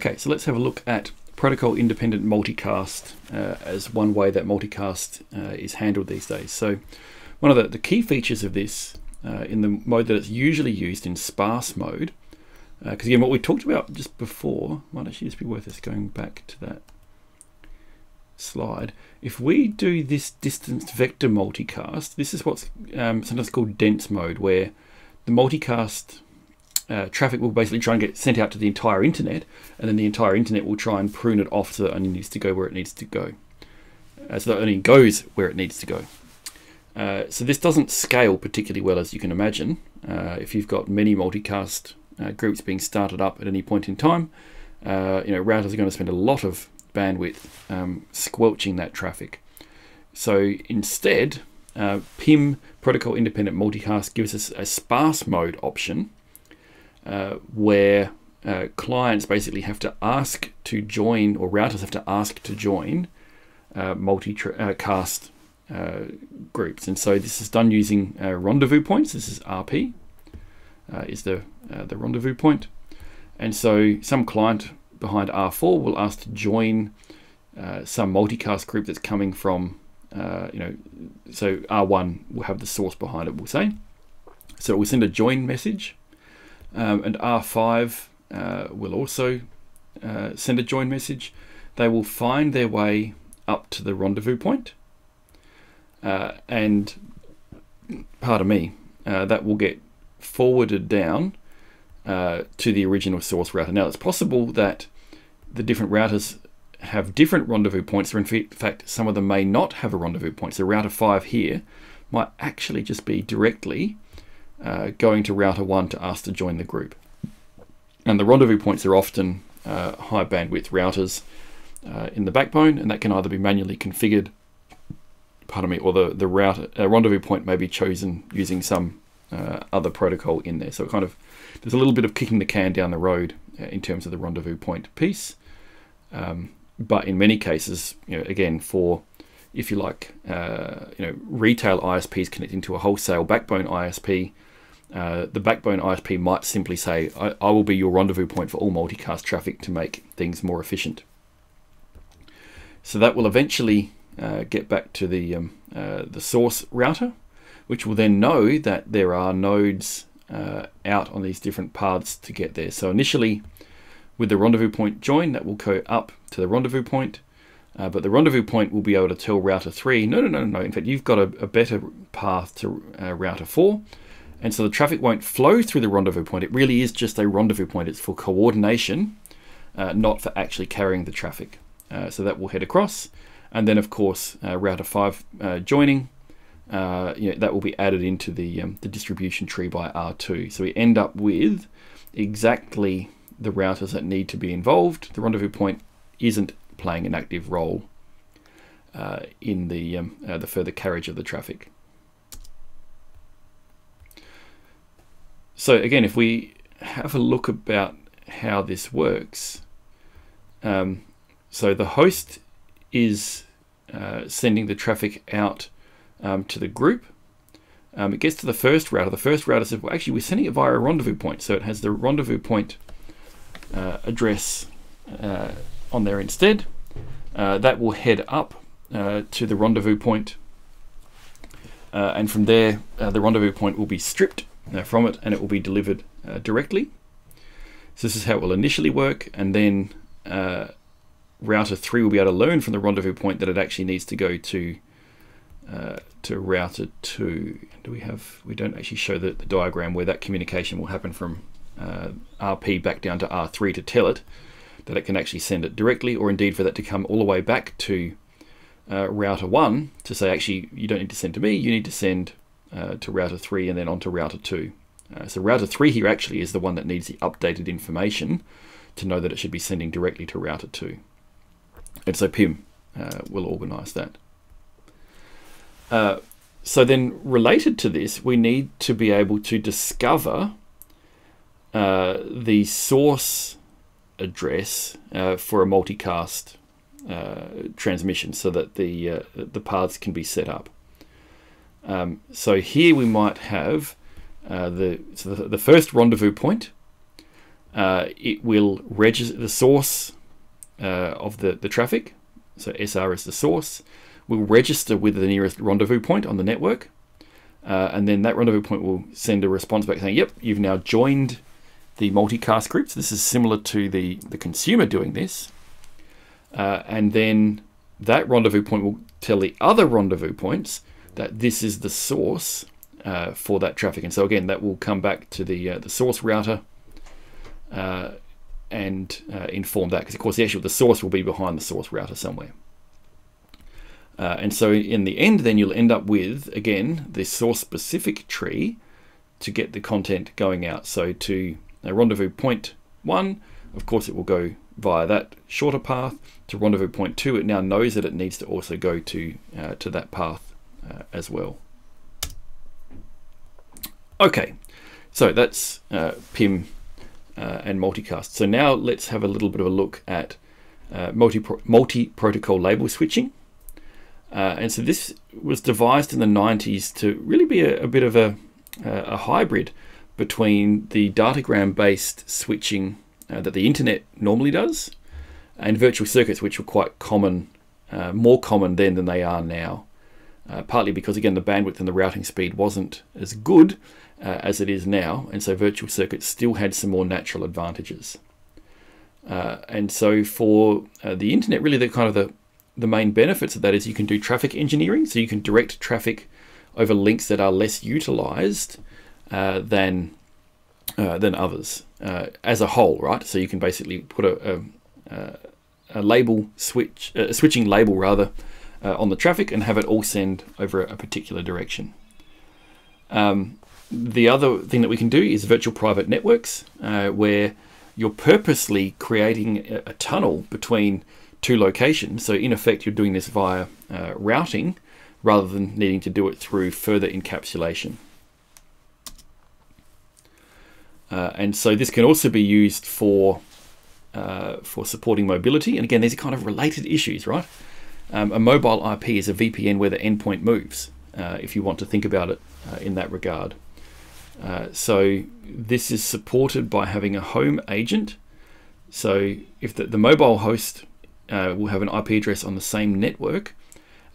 Okay, so let's have a look at protocol independent multicast uh, as one way that multicast uh, is handled these days. So one of the, the key features of this uh, in the mode that it's usually used in sparse mode, because uh, again what we talked about just before, might actually just be worth us going back to that slide. If we do this distance vector multicast, this is what's um, sometimes called dense mode, where the multicast uh, traffic will basically try and get sent out to the entire internet, and then the entire internet will try and prune it off so that it only needs to go where it needs to go. Uh, so that it only goes where it needs to go. Uh, so this doesn't scale particularly well as you can imagine. Uh, if you've got many multicast uh, groups being started up at any point in time, uh, you know routers are going to spend a lot of bandwidth um, squelching that traffic. So instead, PIM protocol independent multicast gives us a sparse mode option uh, where uh, clients basically have to ask to join, or routers have to ask to join uh, multicast uh, uh, groups. And so this is done using uh, rendezvous points. This is RP, is the, the rendezvous point. And so some client behind R4 will ask to join some multicast group that's coming from, you know, so R1 will have the source behind it, we'll say. So we'll send a join message um, and R5 uh, will also uh, send a join message. They will find their way up to the rendezvous point. Uh, and, pardon me, uh, that will get forwarded down uh, to the original source router. Now, it's possible that the different routers have different rendezvous points, or in fact, some of them may not have a rendezvous point. So, router 5 here might actually just be directly uh, going to router 1 to ask to join the group. And the rendezvous points are often uh, high bandwidth routers uh, in the backbone, and that can either be manually configured, pardon me, or the, the router, uh, rendezvous point may be chosen using some uh, other protocol in there. So kind of, there's a little bit of kicking the can down the road uh, in terms of the rendezvous point piece. Um, but in many cases, you know, again, for if you like, uh, you know, retail ISPs connecting to a wholesale backbone ISP, uh, the backbone ISP might simply say, I, I, will be your rendezvous point for all multicast traffic to make things more efficient. So that will eventually uh, get back to the, um, uh, the source router, which will then know that there are nodes uh, out on these different paths to get there. So initially, with the rendezvous point join, that will go up to the rendezvous point, uh, but the rendezvous point will be able to tell router 3, no, no, no, no, in fact, you've got a, a better path to uh, router 4, and so the traffic won't flow through the rendezvous point. It really is just a rendezvous point. It's for coordination, uh, not for actually carrying the traffic. Uh, so that will head across. And then, of course, uh, router 5 uh, joining, uh, you know, that will be added into the, um, the distribution tree by R2. So we end up with exactly the routers that need to be involved. The rendezvous point isn't playing an active role uh, in the, um, the further carriage of the traffic. So again, if we have a look about how this works, um, so the host is uh, sending the traffic out um, to the group. Um, it gets to the first router. The first router says, well, actually, we're sending it via a rendezvous point. So it has the rendezvous point uh, address uh, on there instead. Uh, that will head up uh, to the rendezvous point. Uh, and from there, the rendezvous point will be stripped from it and it will be delivered uh, directly. So this is how it will initially work and then uh, router 3 will be able to learn from the rendezvous point that it actually needs to go to uh, to router 2. Do we have, we don't actually show the, the diagram where that communication will happen from uh, RP back down to R3 to tell it that it can actually send it directly or indeed for that to come all the way back to uh, router 1 to say actually you don't need to send to me, you need to send uh, to router 3 and then on to router 2. Uh, so router 3 here actually is the one that needs the updated information to know that it should be sending directly to router 2. And so PIM uh, will organize that. Uh, so then related to this, we need to be able to discover uh, the source address uh, for a multicast transmission so that the, the paths can be set up. Um, so here we might have uh, the, so the, the first rendezvous point uh, it will register the source uh, of the, the traffic. So SR is the source. Will register with the nearest rendezvous point on the network. Uh, and then that rendezvous point will send a response back saying, yep, you've now joined the multicast groups. This is similar to the, the consumer doing this. Uh, and then that rendezvous point will tell the other rendezvous points that this is the source uh, for that traffic. And so again, that will come back to the uh, the source router uh, and uh, inform that because of course the actual the source will be behind the source router somewhere. Uh, and so in the end, then you'll end up with again the source specific tree to get the content going out. So to a rendezvous point one, of course, it will go via that shorter path to rendezvous point two. It now knows that it needs to also go to uh, to that path uh, as well. Okay, so that's uh, PIM uh, and multicast. So now let's have a little bit of a look at uh, multi multi-protocol label switching. Uh, and so this was devised in the 90s to really be a, a bit of a, a hybrid between the datagram-based switching uh, that the internet normally does and virtual circuits, which were quite common, more common then than they are now. Uh, partly because, again, the bandwidth and the routing speed wasn't as good uh, as it is now, and so virtual circuits still had some more natural advantages. Uh, and so for uh, the internet, really the kind of the, the main benefits of that is you can do traffic engineering, so you can direct traffic over links that are less utilized uh, than uh, than others as a whole, right? So you can basically put a, a, a label switch, a switching label rather, on the traffic and have it all send over a particular direction. Um, the other thing that we can do is virtual private networks, uh, where you're purposely creating a, a, tunnel between two locations. So in effect, you're doing this via uh, routing rather than needing to do it through further encapsulation. Uh, and so this can also be used for uh, for supporting mobility. And again, these are kind of related issues, right? Um, a mobile IP is a VPN where the endpoint moves, uh, if you want to think about it uh, in that regard. Uh, so this is supported by having a home agent. So if the, the mobile host uh, will have an IP address on the same network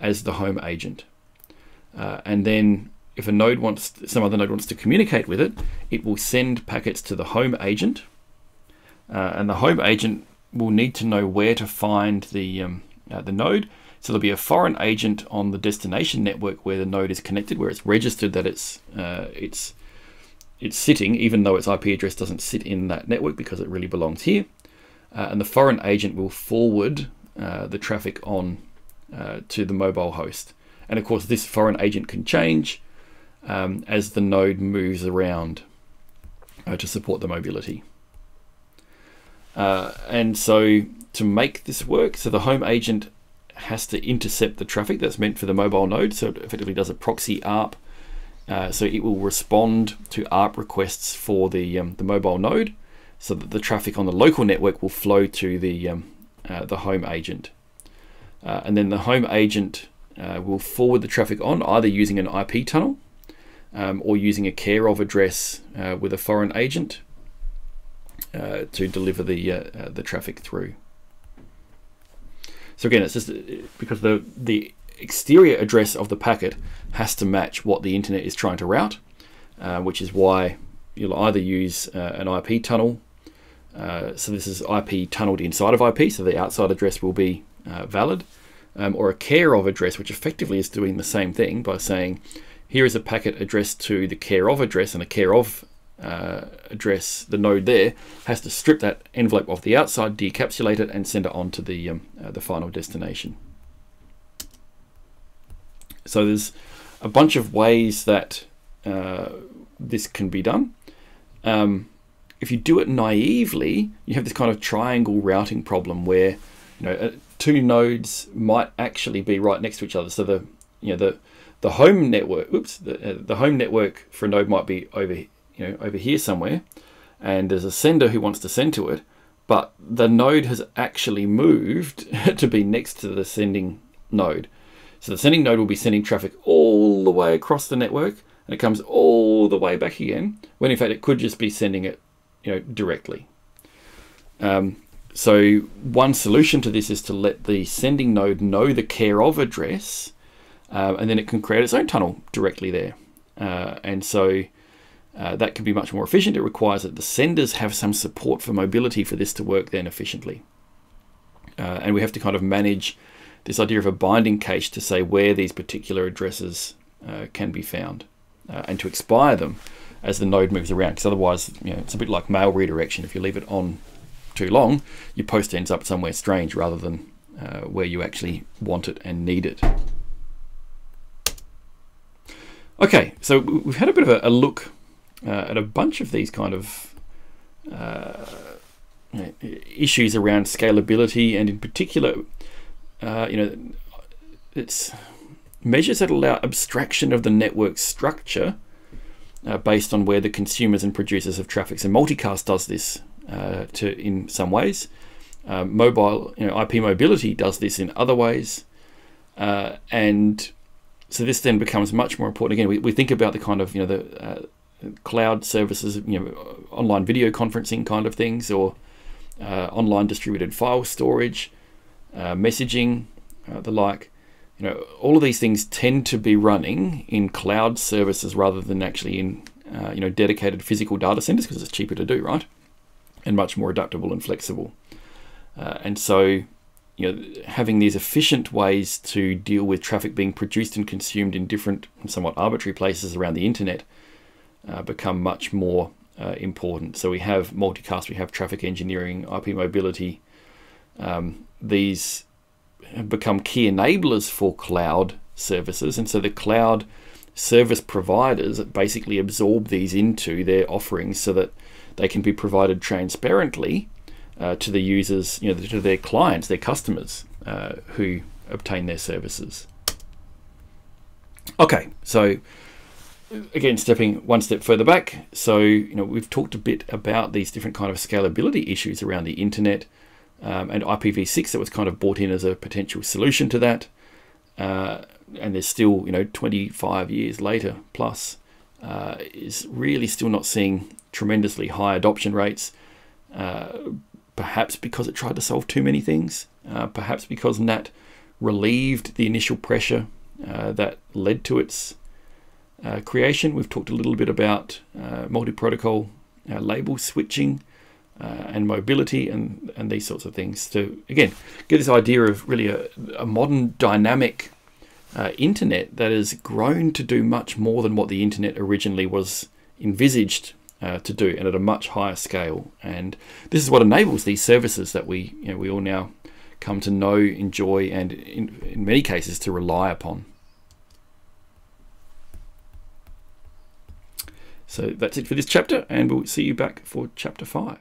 as the home agent. Uh, and then if a node wants, some other node wants to communicate with it, it will send packets to the home agent. Uh, and the home agent will need to know where to find the, um, the node. So there'll be a foreign agent on the destination network where the node is connected, where it's registered that it's, it's it's sitting, even though its IP address doesn't sit in that network because it really belongs here. Uh, and the foreign agent will forward uh, the traffic on uh, to the mobile host. And of course, this foreign agent can change um, as the node moves around uh, to support the mobility. Uh, and so to make this work, so the home agent has to intercept the traffic that's meant for the mobile node. So it effectively does a proxy ARP uh, so it will respond to ARP requests for the, um, the mobile node so that the traffic on the local network will flow to the, um, uh, the home agent. Uh, and then the home agent uh, will forward the traffic on either using an IP tunnel um, or using a care of address uh, with a foreign agent to deliver the, the traffic through. So again, it's just because the, the exterior address of the packet has to match what the internet is trying to route, uh, which is why you'll either use uh, an IP tunnel. Uh, so this is IP tunneled inside of IP, so the outside address will be uh, valid, um, or a care of address, which effectively is doing the same thing by saying, here is a packet addressed to the care of address, and a care of uh, address, the node there, has to strip that envelope off the outside, decapsulate it, and send it on to the, um, uh, the final destination. So there's a bunch of ways that uh, this can be done. Um, if you do it naively, you have this kind of triangle routing problem where you know uh, two nodes might actually be right next to each other. So the you know the the home network, oops, the, uh, the home network for a node might be over you know over here somewhere, and there's a sender who wants to send to it, but the node has actually moved to be next to the sending node. So the sending node will be sending traffic all the way across the network and it comes all the way back again when in fact it could just be sending it you know, directly. Um, so one solution to this is to let the sending node know the care of address, uh, and then it can create its own tunnel directly there. Uh, and so uh, that can be much more efficient. It requires that the senders have some support for mobility for this to work then efficiently. Uh, and we have to kind of manage this idea of a binding cache to say where these particular addresses uh, can be found uh, and to expire them as the node moves around because otherwise you know, it's a bit like mail redirection if you leave it on too long your post ends up somewhere strange rather than uh, where you actually want it and need it okay so we've had a bit of a, a look uh, at a bunch of these kind of uh, issues around scalability and in particular uh, you know it's measures that allow abstraction of the network structure uh, based on where the consumers and producers of traffic. So multicast does this uh, to in some ways. Uh, mobile, you know, IP mobility does this in other ways, and so this then becomes much more important. Again, we, we think about the kind of you know the cloud services, you know, online video conferencing kind of things, or uh, online distributed file storage, messaging, the like you know, all of these things tend to be running in cloud services rather than actually in, uh, you know, dedicated physical data centers because it's cheaper to do, right? And much more adaptable and flexible. Uh, and so, you know, having these efficient ways to deal with traffic being produced and consumed in different and somewhat arbitrary places around the internet uh, become much more uh, important. So we have multicast, we have traffic engineering, IP mobility. Um, these have become key enablers for cloud services. And so the cloud service providers basically absorb these into their offerings so that they can be provided transparently uh, to the users, you know, to their clients, their customers uh, who obtain their services. Okay, so again, stepping one step further back. So, you know, we've talked a bit about these different kind of scalability issues around the internet um, and IPv6 that was kind of brought in as a potential solution to that. Uh, and there's still, you know, 25 years later plus, uh, is really still not seeing tremendously high adoption rates. Uh, perhaps because it tried to solve too many things. Uh, perhaps because NAT relieved the initial pressure uh, that led to its uh, creation. We've talked a little bit about multi-protocol label switching uh, and mobility and, and these sorts of things to, again, get this idea of really a, a modern dynamic uh, internet that has grown to do much more than what the internet originally was envisaged uh, to do and at a much higher scale. And this is what enables these services that we, you know, we all now come to know, enjoy, and in, in many cases to rely upon. So that's it for this chapter, and we'll see you back for chapter 5.